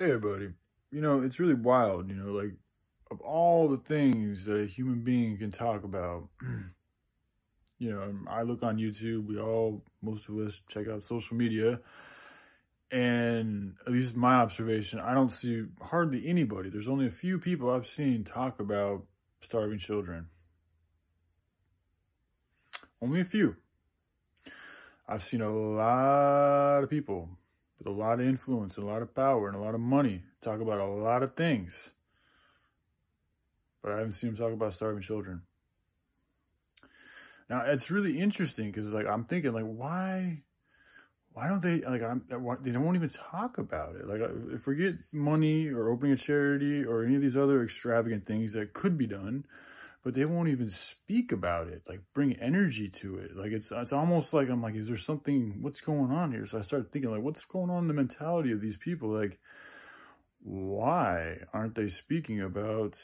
Hey, everybody. You know, it's really wild, you know, like, of all the things that a human being can talk about, you know, I look on YouTube, we all, most of us check out social media, and at least my observation, I don't see hardly anybody. There's only a few people I've seen talk about starving children. Only a few. I've seen a lot of people with a lot of influence, a lot of power, and a lot of money. Talk about a lot of things. But I haven't seen him talk about starving children. Now it's really interesting because like I'm thinking like why why don't they like I'm they don't even talk about it like uh, forget money or opening a charity or any of these other extravagant things that could be done but they won't even speak about it, like bring energy to it. Like it's it's almost like I'm like, is there something what's going on here? So I started thinking like what's going on in the mentality of these people? Like why aren't they speaking about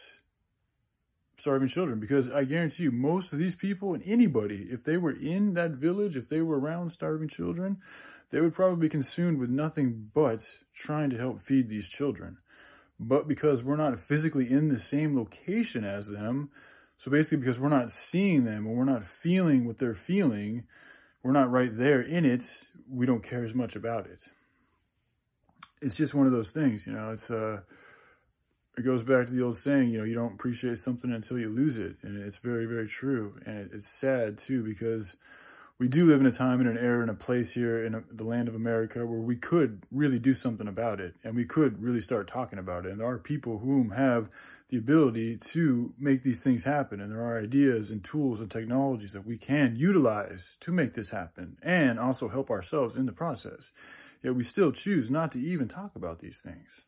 starving children? Because I guarantee you, most of these people and anybody, if they were in that village, if they were around starving children, they would probably be consumed with nothing but trying to help feed these children. But because we're not physically in the same location as them, so basically, because we're not seeing them and we're not feeling what they're feeling, we're not right there in it, we don't care as much about it. It's just one of those things, you know, it's, uh, it goes back to the old saying, you know, you don't appreciate something until you lose it. And it's very, very true. And it's sad too, because we do live in a time and an era and a place here in the land of America where we could really do something about it and we could really start talking about it. And there are people whom have the ability to make these things happen. And there are ideas and tools and technologies that we can utilize to make this happen and also help ourselves in the process. Yet we still choose not to even talk about these things.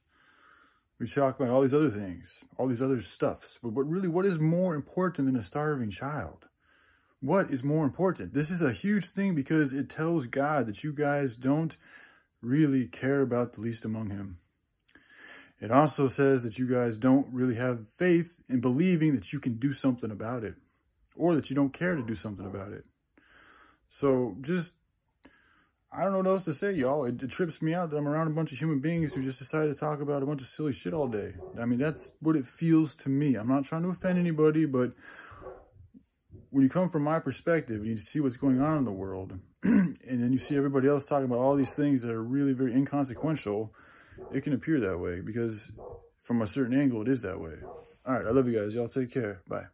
We talk about all these other things, all these other stuffs. But, but really, what is more important than a starving child? What is more important? This is a huge thing because it tells God that you guys don't really care about the least among him. It also says that you guys don't really have faith in believing that you can do something about it or that you don't care to do something about it. So just, I don't know what else to say, y'all. It, it trips me out that I'm around a bunch of human beings who just decided to talk about a bunch of silly shit all day. I mean, that's what it feels to me. I'm not trying to offend anybody, but when you come from my perspective and you see what's going on in the world, and then you see everybody else talking about all these things that are really very inconsequential, it can appear that way because from a certain angle, it is that way. All right, I love you guys. Y'all take care. Bye.